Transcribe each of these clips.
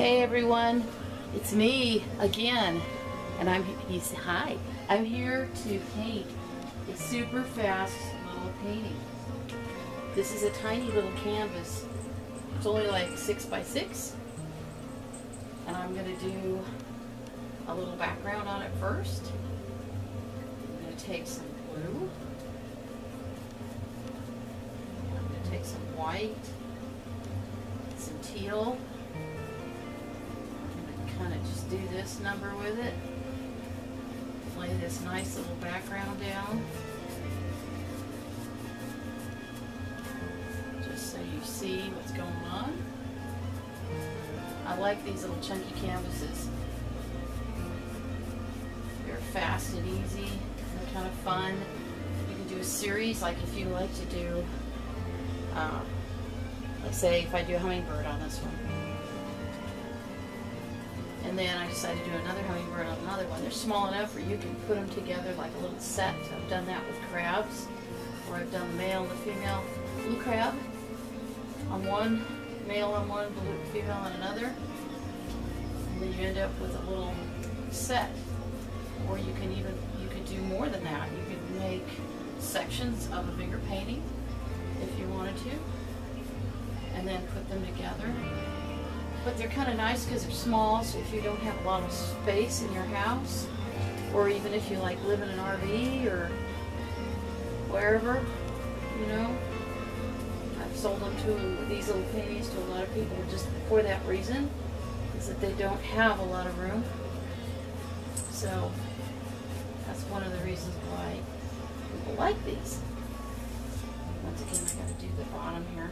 Hey everyone, it's me again, and I'm he's hi. I'm here to paint a super fast little painting. This is a tiny little canvas. It's only like six by six, and I'm gonna do a little background on it first. I'm gonna take some blue. I'm gonna take some white, some teal kind of just do this number with it. Lay this nice little background down. Just so you see what's going on. I like these little chunky canvases. They're fast and easy. They're kind of fun. You can do a series, like if you like to do, uh, let's say if I do a hummingbird on this one. And then I decided to do another hummingbird on another one. They're small enough where you can put them together like a little set. I've done that with crabs, or I've done the male and the female blue crab on one, male on one, blue female on another. And then you end up with a little set. Or you can even, you could do more than that. You could make sections of a bigger painting if you wanted to, and then put them together but they're kind of nice because they're small, so if you don't have a lot of space in your house, or even if you like live in an RV or wherever, you know, I've sold them to these little paintings to a lot of people just for that reason, is that they don't have a lot of room. So that's one of the reasons why people like these. Once again, I got to do the bottom here.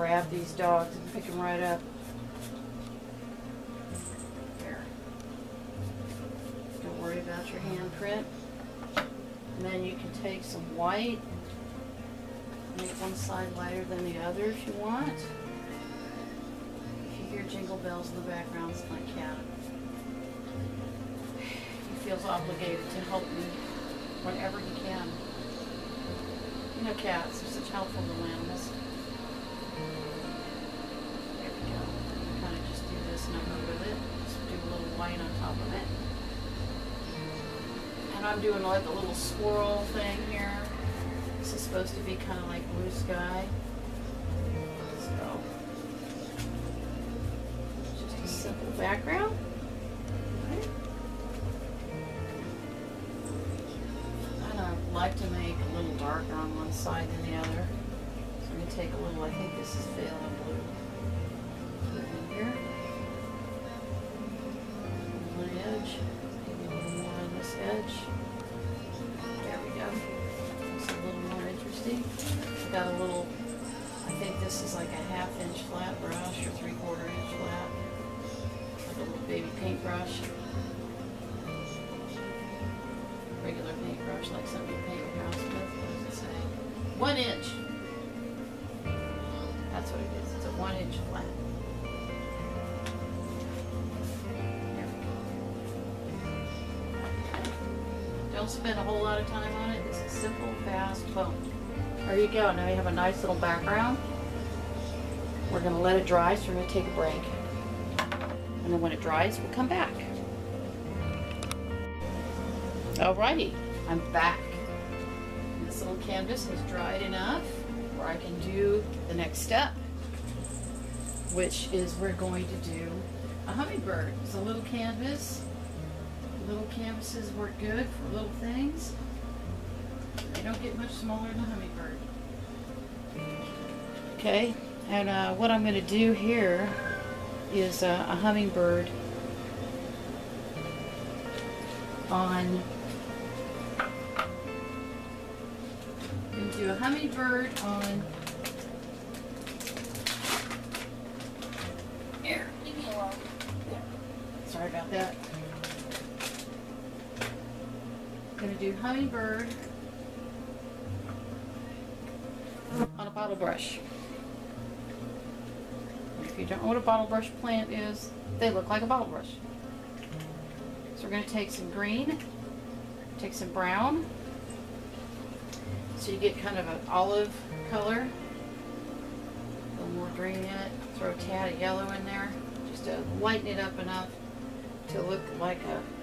Grab these dogs and pick them right up. There. Don't worry about your handprint. And then you can take some white, make one side lighter than the other if you want. If you hear jingle bells in the background, it's my cat. He feels obligated to help me whenever he can. You know cats are such helpful little animals. And I'm doing like a little swirl thing here. This is supposed to be kind of like blue sky. So, just a simple background. I like to make a little darker on one side than the other. So I'm going to take a little, I think this is Phthalo blue. Put it in here. edge. Edge. There we go. It's a little more interesting. I've got a little, I think this is like a half inch flat brush or three quarter inch flat. Like a little baby paintbrush. Regular paintbrush like some you paint your house with. What does it say? One inch. That's what it is. It's a one inch flat. Don't spend a whole lot of time on it. This is simple, fast, boom. There you go. Now you have a nice little background. We're going to let it dry, so we're going to take a break. And then when it dries, we'll come back. Alrighty, I'm back. This little canvas has dried enough where I can do the next step, which is we're going to do a hummingbird. It's a little canvas Little canvases work good for little things. They don't get much smaller than a hummingbird. Okay, and uh, what I'm going to do here is uh, a hummingbird on going to do a hummingbird on here, leave me do hummingbird on a bottle brush. If you don't know what a bottle brush plant is, they look like a bottle brush. So we're going to take some green, take some brown, so you get kind of an olive color. A little more green in it. Throw a tad of yellow in there, just to lighten it up enough to look like a.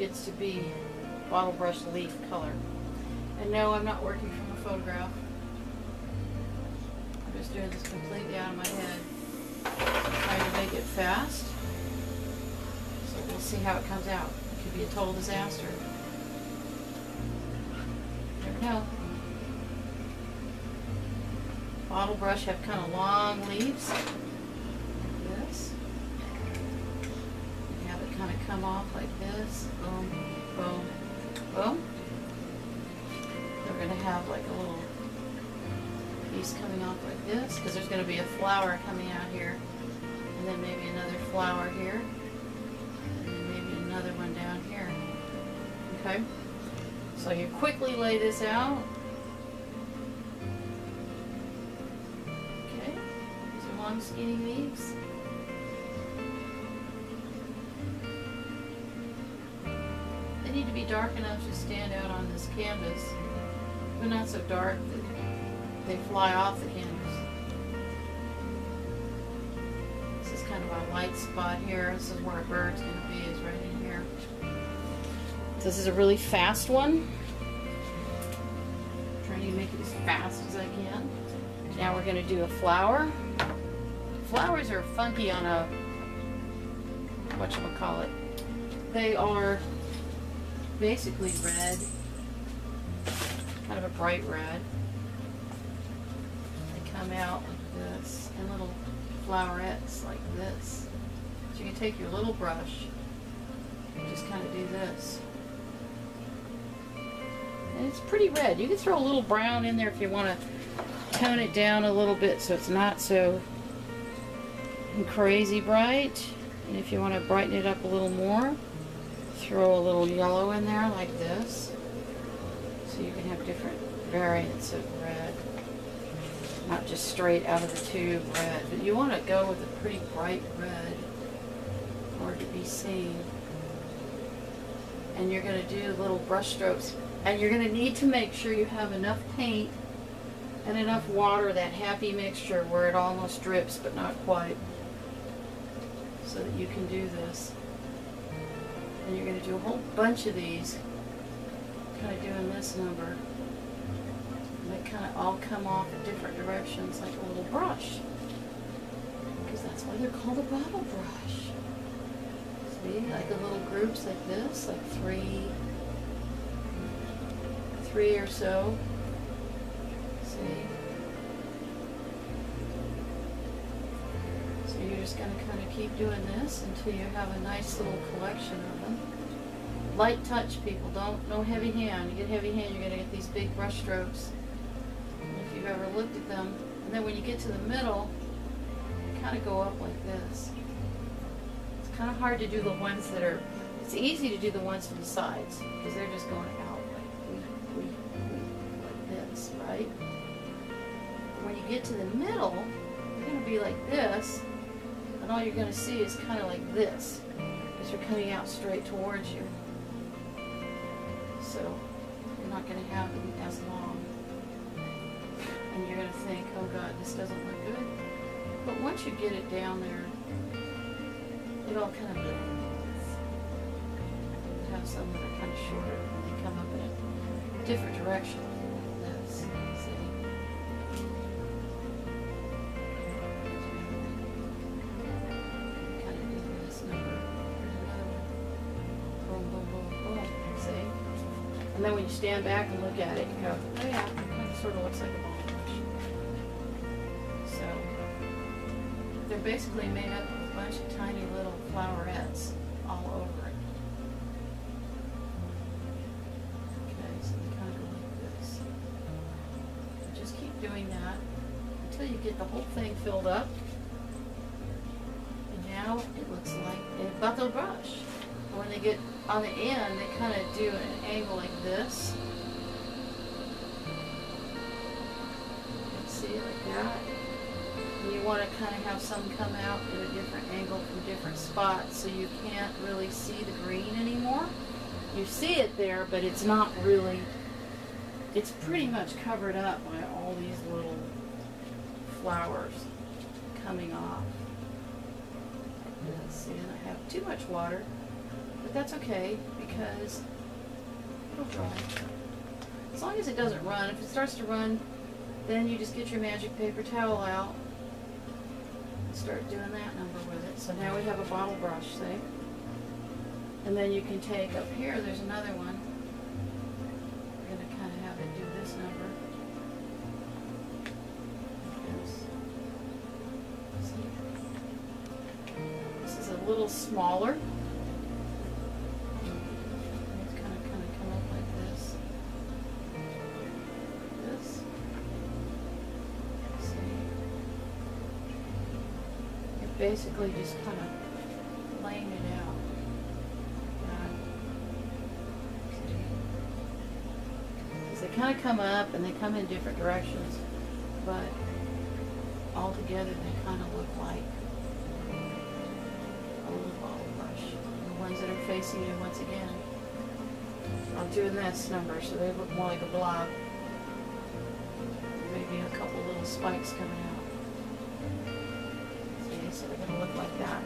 gets to be bottle brush leaf color. And no, I'm not working from a photograph. I'm just doing this completely out of my head. Trying to make it fast. So we'll see how it comes out. It could be a total disaster. Never know. Bottle brush have kind of long leaves. Like this. You have it kind of come off like this. Boom, boom, boom. We're going to have like a little piece coming off like this because there's going to be a flower coming out here and then maybe another flower here and then maybe another one down here okay so you quickly lay this out okay these are long skinny leaves dark enough to stand out on this canvas but not so dark that they fly off the canvas. This is kind of a light spot here. This is where a bird's going to be, is right in here. This is a really fast one. I'm trying to make it as fast as I can. Now we're going to do a flower. Flowers are funky on a, whatchamacallit. They are basically red, kind of a bright red They come out like this and little flowerets like this. So you can take your little brush and just kind of do this. And it's pretty red. You can throw a little brown in there if you want to tone it down a little bit so it's not so crazy bright. And if you want to brighten it up a little more, throw a little yellow in there like this. So you can have different variants of red not just straight out of the tube red. But you want to go with a pretty bright red or to be seen. And you're going to do little brush strokes. And you're going to need to make sure you have enough paint and enough water, that happy mixture where it almost drips but not quite. So that you can do this. And you're going to do a whole bunch of these, kind of doing this number they kind of all come off in different directions like a little brush. Because that's why they're called a bottle brush. See, like the little groups like this, like three, three or so. See? So you're just going to kind of keep doing this until you have a nice little collection of them. Light touch, people. Don't, no heavy hand. You get heavy hand, you're going to get these big brush strokes If you've ever looked at them. And then when you get to the middle, you kind of go up like this. It's kind of hard to do the ones that are, it's easy to do the ones from the sides because they're just going out like, this, right? When you get to the middle, you're going to be like this, and all you're going to see is kind of like this because you're coming out straight towards you. So you're not going to have them as long and you're going to think, oh God, this doesn't look good. But once you get it down there, it all kind of have some that are kind of shorter and they come up in a different direction. Stand back and look at it, you go, oh yeah, it sort of looks like a ball. So they're basically made up of a bunch of tiny little flowerets all over it. Okay, so they kind of like this. just keep doing that until you get the whole thing filled up. And now now it looks like a bottle brush. When they get on the end, they kind of do an angle like this. See, like that. And you want to kind of have some come out at a different angle from different spots so you can't really see the green anymore. You see it there, but it's not really, it's pretty much covered up by all these little flowers coming off. Let's see, and I have too much water, but that's okay because it'll dry. As long as it doesn't run. If it starts to run, then you just get your magic paper towel out and start doing that number with it. So now we have a bottle brush, see? And then you can take up here, there's another one. We're gonna kind of have it do this number. This is a little smaller. Basically just kind of laying it out. Because they kind of come up and they come in different directions, but all together they kind of look like a little ball of brush. The ones that are facing you once again. I'm doing this number so they look more like a blob. Maybe a couple little spikes coming out. That.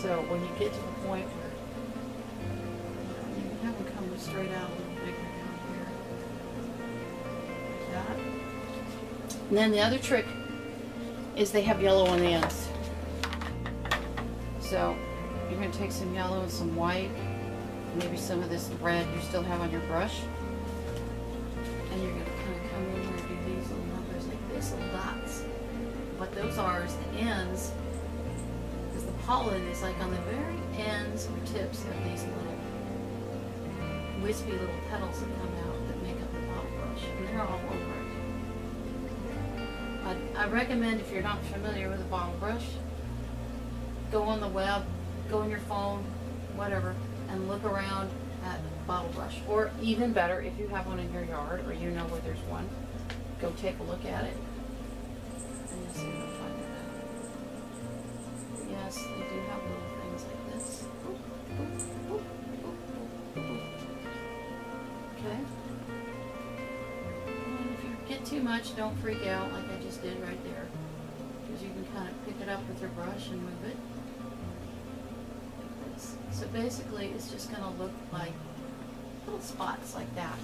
So when you get to the point where you have them come straight out a little bigger down here. Like that. And then the other trick is they have yellow on the ends. So you're going to take some yellow and some white, maybe some of this red you still have on your brush. And you're going to kind of come in and do these little numbers like this, little dots. What those are is the ends, because the pollen is like on the very ends or tips of these little wispy little petals that come out that make up the bottle brush. And they're all over it. I, I recommend if you're not familiar with a bottle brush, go on the web, go on your phone, whatever, and look around at bottle brush. Or even better, if you have one in your yard or you know where there's one, go take a look at it. Yes, they do have little things like this. Okay. If you get too much, don't freak out like I just did right there. Because you can kind of pick it up with your brush and move it. So basically, it's just going to look like little spots like that.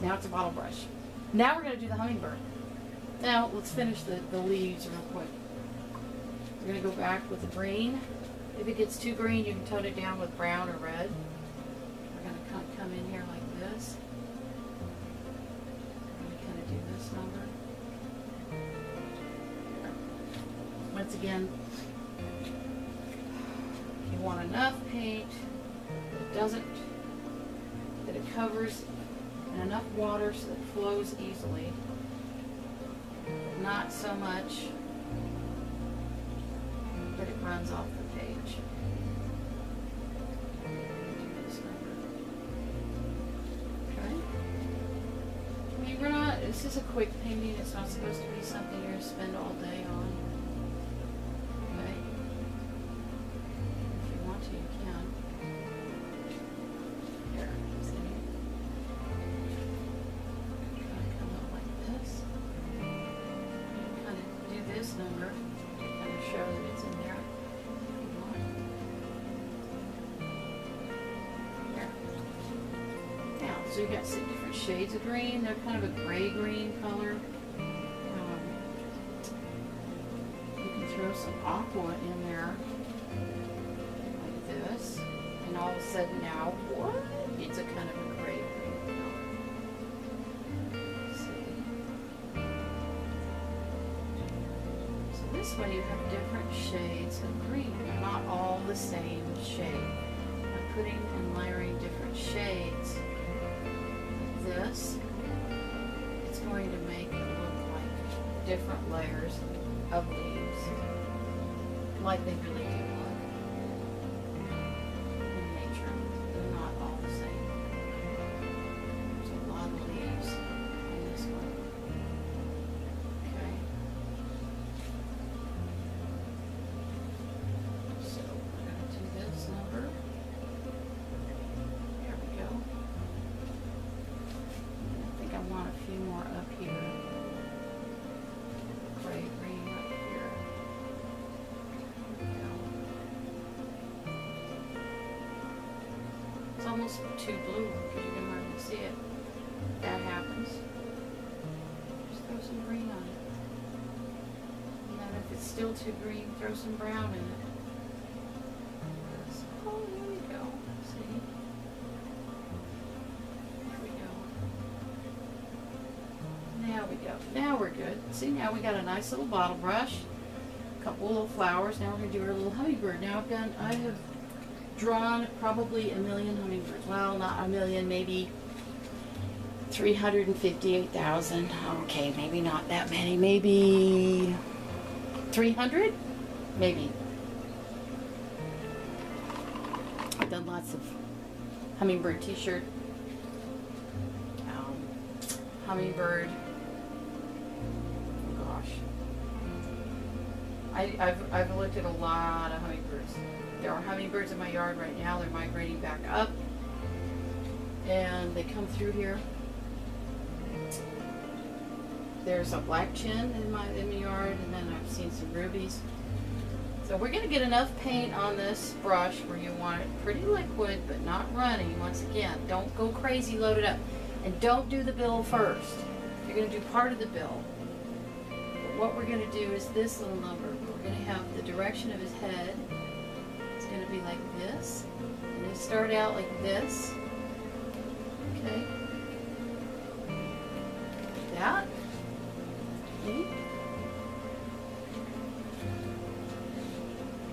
Now it's a bottle brush. Now we're going to do the hummingbird. Now let's finish the, the leaves real quick. We're going to go back with the green. If it gets too green, you can tone it down with brown or red. We're going to come, come in here like this. We're going to kind of do this number. Once again, you want enough paint that doesn't, that it covers, and enough water so that it flows easily. But not so much that it runs off the page. Okay? I mean, we're not, this is a quick painting, it's not supposed to be something you're gonna spend all day on. This number, of show that it's in there. so you got some different shades of green. They're kind of a gray green color. Um, you can throw some aqua in there, like this, and all of a sudden now, what? It's a kind of this way you have different shades of green. Not all the same shade. By putting and layering different shades this, it's going to make it look like different layers of leaves, like they really do almost too blue because you can hardly see it. That happens. Just throw some green on it. And then if it's still too green, throw some brown in it. Oh, there we go. See? There we go. Now we go. Now we're good. See, now we got a nice little bottle brush. A couple little flowers. Now we're gonna do our little hummingbird. Now I've done. I have drawn probably a million hummingbirds. Well, not a million, maybe 358,000. Okay, maybe not that many. Maybe 300? Maybe. I've done lots of hummingbird t-shirt, um, hummingbird. Oh gosh. I, I've, I've looked at a lot of hummingbirds. There are hummingbirds in my yard right now. They're migrating back up. And they come through here. There's a black chin in my, in my yard, and then I've seen some rubies. So we're going to get enough paint on this brush where you want it pretty liquid, but not runny. Once again, don't go crazy, load it up. And don't do the bill first. You're going to do part of the bill. But what we're going to do is this little number. We're going to have the direction of his head. Be like this. And they start out like this. Okay. Like that. Okay.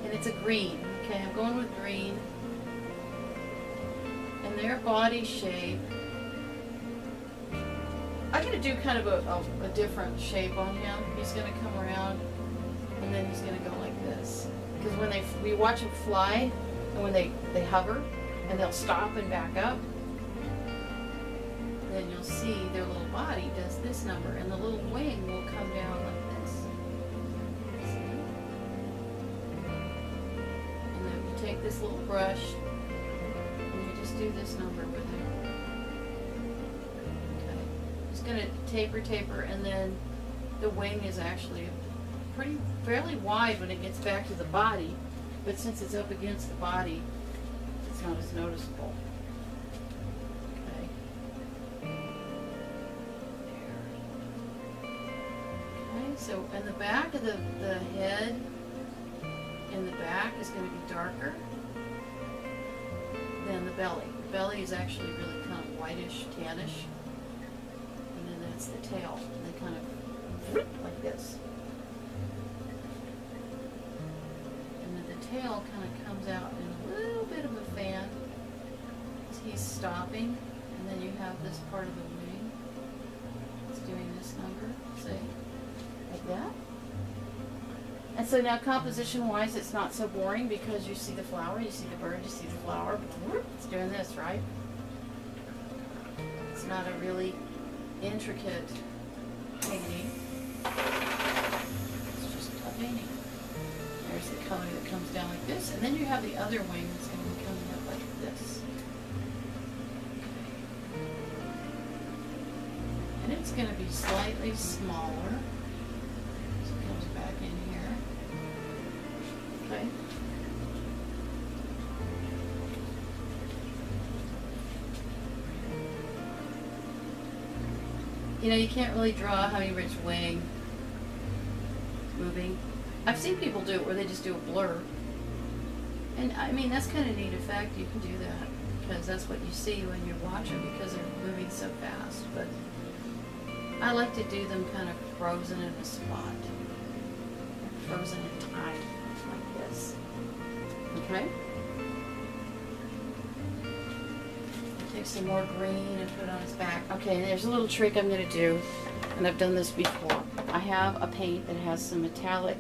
And it's a green. Okay, I'm going with green. And their body shape. I'm gonna do kind of a, a, a different shape on him. He's gonna come around and then he's gonna go like this. Because when they we watch them fly and when they, they hover and they'll stop and back up, then you'll see their little body does this number and the little wing will come down like this. See? And then you take this little brush and you just do this number with it. Okay. Just gonna taper, taper, and then the wing is actually pretty, fairly wide when it gets back to the body, but since it's up against the body, it's not as noticeable. Okay. Okay, so, and the back of the, the head in the back is gonna be darker than the belly. The belly is actually really kind of whitish, tannish. And then that's the tail. They kind of like this. Tail kind of comes out in a little bit of a fan. He's stopping, and then you have this part of the wing. It's doing this number, see? Like that. And so now composition wise, it's not so boring because you see the flower, you see the bird, you see the flower. It's doing this, right? It's not a really intricate painting. There's the color that comes down like this, and then you have the other wing that's going to be coming up like this. And it's going to be slightly smaller. So it comes back in here. Okay. You know, you can't really draw a hummingbird's wing moving. I've seen people do it where they just do a blur. And I mean, that's kind of neat effect. You can do that because that's what you see when you're watching because they're moving so fast. But I like to do them kind of frozen in a spot, frozen in time, like this. Okay? Take some more green and put it on his back. Okay, there's a little trick I'm going to do. and I've done this before. I have a paint that has some metallic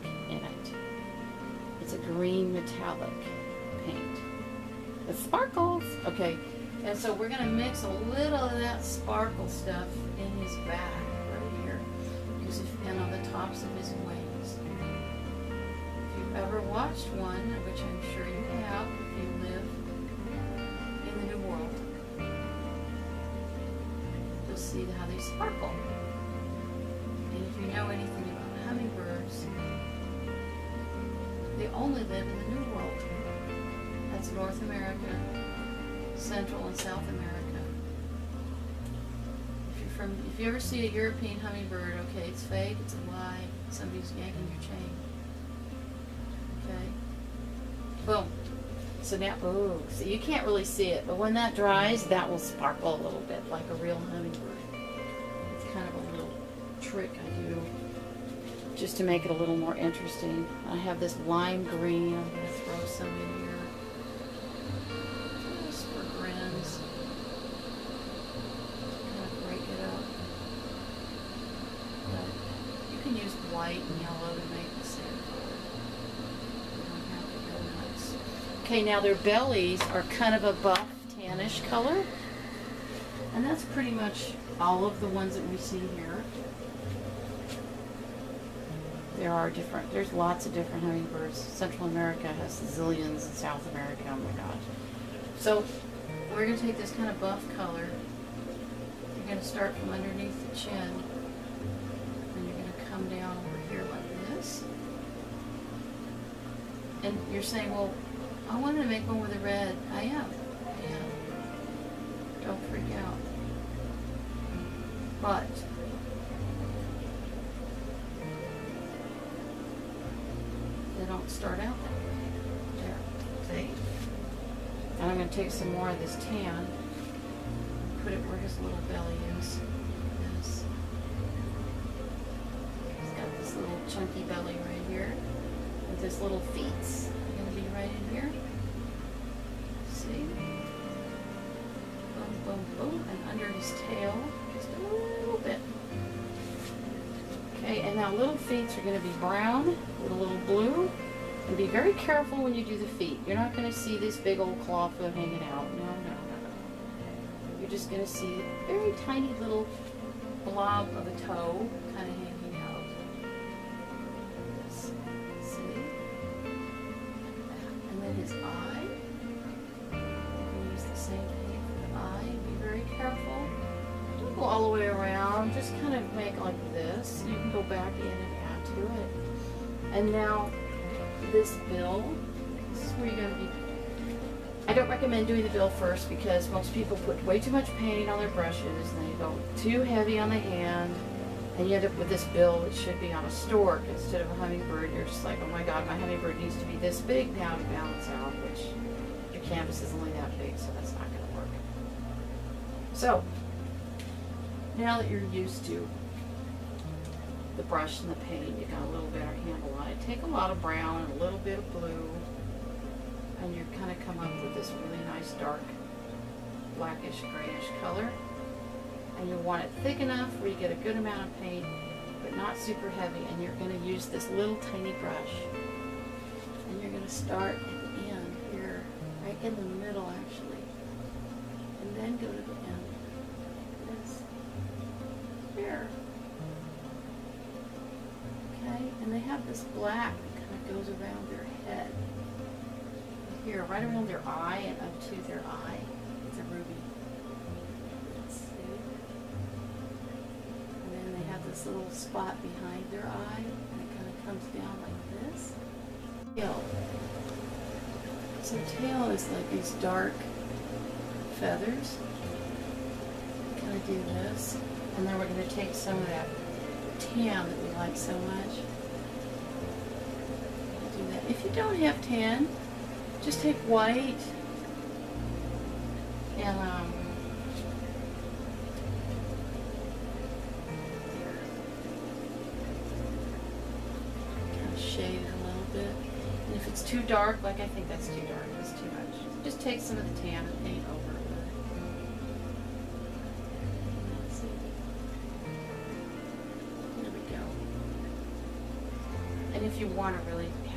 green metallic paint. It sparkles. Okay, and so we're gonna mix a little of that sparkle stuff in his back right here, and on the tops of his wings. If you've ever watched one, which I'm sure you have, if you live in the New World, you'll see how they sparkle. And if you know anything about hummingbirds, they only live in the New World. That's North America, Central and South America. If you're from, if you ever see a European hummingbird, okay, it's fake, it's a lie, somebody's yanking your chain. Okay. Boom. So now, oh, so you can't really see it, but when that dries, that will sparkle a little bit like a real hummingbird. It's kind of a little trick I do just to make it a little more interesting. I have this lime green. I'm going to throw some in here. Just for grins. Kind of break it up. But you can use white and yellow to make the same color. Okay, now their bellies are kind of a buff tannish color. And that's pretty much all of the ones that we see here. There are different, there's lots of different hummingbirds. Central America has zillions in South America, oh my gosh. So we're gonna take this kind of buff color. You're gonna start from underneath the chin. And you're gonna come down over here like this. And you're saying, well, I wanted to make one with a red. I am. I am. Don't freak out. But start out that way. There. See? And I'm going to take some more of this tan, put it where his little belly is. Yes. He's got this little chunky belly right here, with his little feet going to be right in here. See? Boom, boom, boom, and under his tail, just a little bit. Okay, and now little feet are going to be brown with a little blue. And be very careful when you do the feet. You're not going to see this big old claw foot hanging out. No, no, no. You're just going to see a very tiny little blob of a toe kind of hanging out. See? And then his eye. Use the same thing for the eye. Be very careful. Don't go all the way around. Just kind of make like this. You can go back in and add to it. And now this bill, this is where you're to be. I don't recommend doing the bill first because most people put way too much paint on their brushes and they go too heavy on the hand and you end up with this bill that should be on a stork instead of a hummingbird. You're just like, oh my god, my hummingbird needs to be this big now to balance out, which your canvas is only that big, so that's not going to work. So, now that you're used to the brush and the paint, you got a little better handle on it. Take a lot of brown and a little bit of blue, and you kind of come up with this really nice dark blackish grayish color. And you want it thick enough where you get a good amount of paint, but not super heavy. And you're going to use this little tiny brush. And you're going to start at the end here, right in the black that kind of goes around their head. Here, right around their eye and up to their eye. It's a ruby. Let's see. And then they have this little spot behind their eye, and it kind of comes down like this. Tail. So tail is like these dark feathers. Kind of do this, and then we're going to take some of that tan that we like so much. If you don't have tan, just take white and um, kind of shade it a little bit. And if it's too dark, like I think that's too dark, that's too much. Just take some of the tan and paint over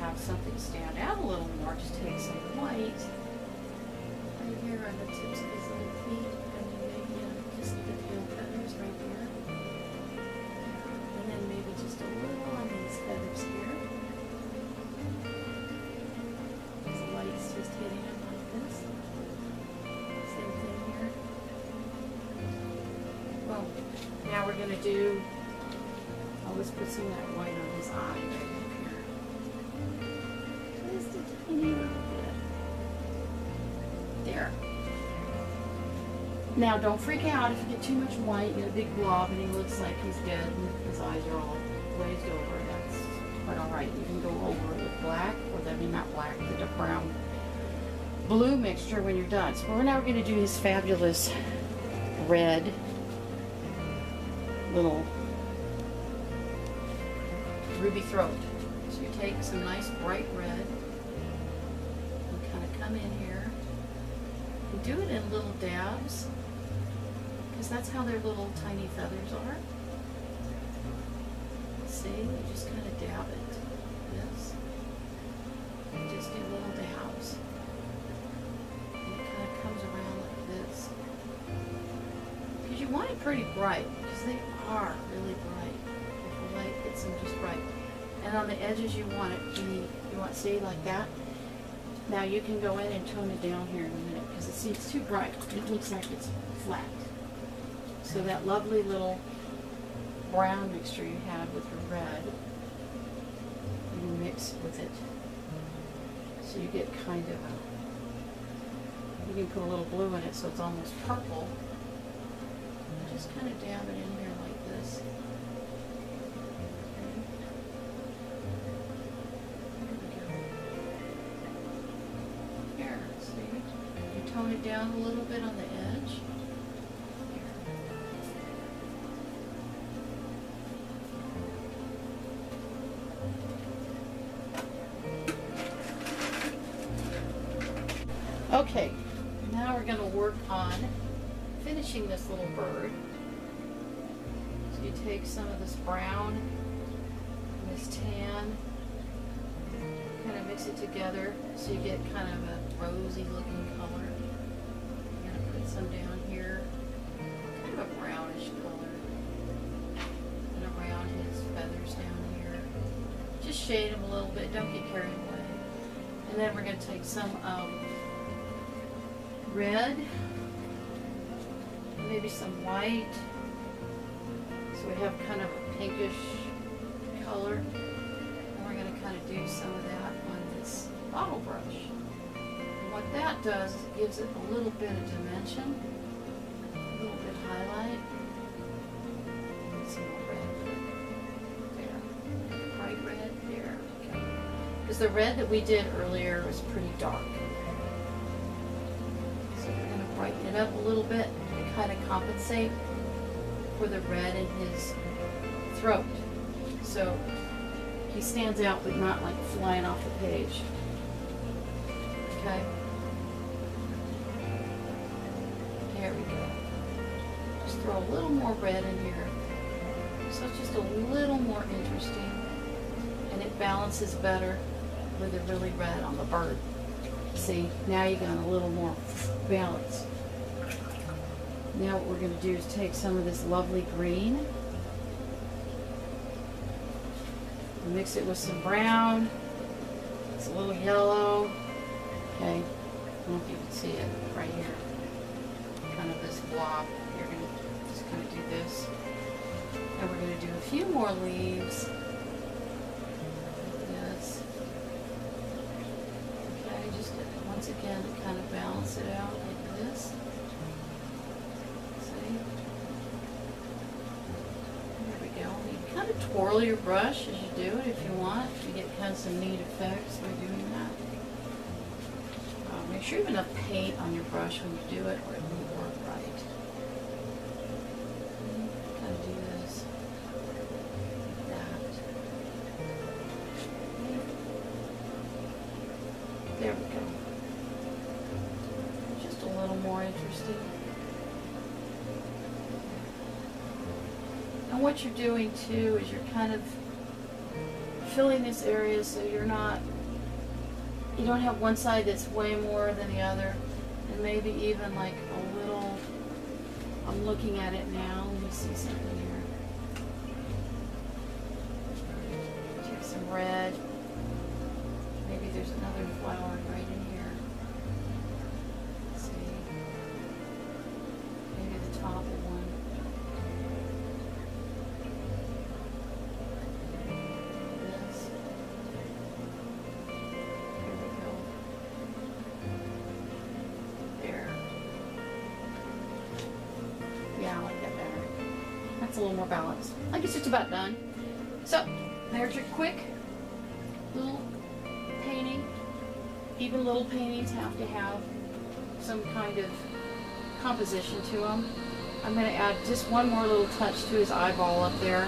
have something stand out a little more, just take some white right here on the tips of his little feet, and then maybe uh, just the tail feathers right here. And then maybe just a little on these feathers here. His light's just hitting him like this. Same thing here. Well, now we're gonna do, I'll just put some of that white on his eye right There. Now, don't freak out if you get too much white, get a big blob, and he looks like he's dead, and his eyes are all glazed over. That's quite all right. You can go over it with black, or I mean not black, the brown blue mixture when you're done. So we're now going to do his fabulous red little ruby throat. So you take some nice bright red do it in little dabs because that's how their little tiny feathers are. See, you just kind of dab it. This. And just do little dabs. And it kind of comes around like this. Because you want it pretty bright, because they are really bright. If the light hits them just right. And on the edges you want it to be, you want see like that. Now you can go in and tone it down here in a minute, because it seems too bright. It looks like it's flat. So that lovely little brown mixture you had with your red, you mix with it. So you get kind of a, you can put a little blue in it so it's almost purple. Just kind of dab it in here like this. Down a little bit on the edge. Okay, now we're gonna work on finishing this little bird. So you take some of this brown and this tan, kind of mix it together so you get kind of a rosy looking color. Some down here, kind of a brownish color. And around his feathers down here. Just shade him a little bit, don't get carried away. And then we're gonna take some um, red, maybe some white. So we have kind of a pinkish color. And we're going to kind of do some of that on this bottle brush. What that does is it gives it a little bit of dimension, a little bit highlight. Some more red. There. Bright red. There. Because the red that we did earlier was pretty dark. So we're going to brighten it up a little bit to kind of compensate for the red in his throat. So he stands out but not like flying off the page. Okay? Just throw a little more red in here. So it's just a little more interesting. And it balances better with the really red on the bird. See, now you got a little more balance. Now what we're going to do is take some of this lovely green, mix it with some brown, it's a little yellow, okay, I don't know if you can see it right here, blob, you're to just kind of do this, and we're going to do a few more leaves, yes, okay, just once again to kind of balance it out like this. See? There we go. You kind of twirl your brush as you do it if you want. You get kind of some neat effects by doing that. Uh, make sure you have enough paint on your brush when you do it or it work There we go. Just a little more interesting. And what you're doing too is you're kind of filling this area so you're not, you don't have one side that's way more than the other. And maybe even like a I'm looking at it now, let me see something here. Take some red. Little more balanced. I guess it's about done. So, there's your quick little painting. Even little paintings have to have some kind of composition to them. I'm going to add just one more little touch to his eyeball up there.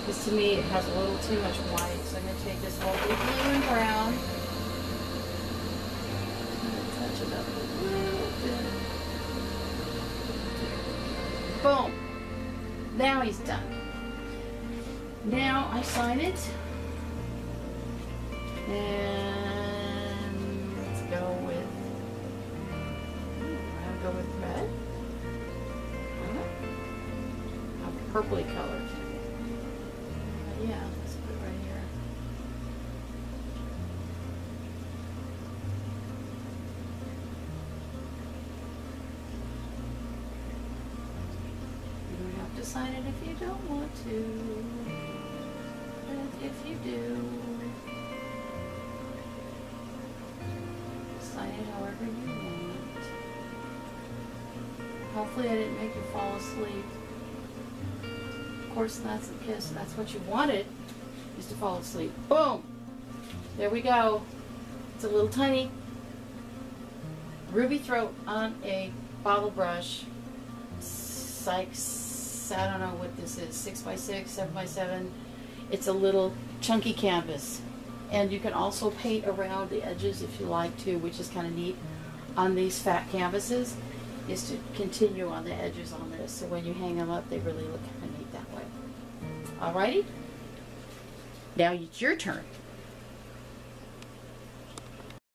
Because to me it has a little too much white. So I'm going to take this lovely blue and brown. Sign it. And let's go with. Ooh, I'll go with red. Huh? A purpley color. Yeah, let's put it right here. You don't have to sign it if you don't want to. If you do, sign it however you want. Hopefully I didn't make you fall asleep. Of course, that's the kiss. That's what you wanted, is to fall asleep. Boom! There we go. It's a little tiny ruby throat on a bottle brush. Sykes, I don't know what this is, 6 by 6 7 by 7 It's a little chunky canvas. And you can also paint around the edges if you like to, which is kind of neat on these fat canvases, is to continue on the edges on this. So when you hang them up, they really look kind of neat that way. Alrighty? Now it's your turn.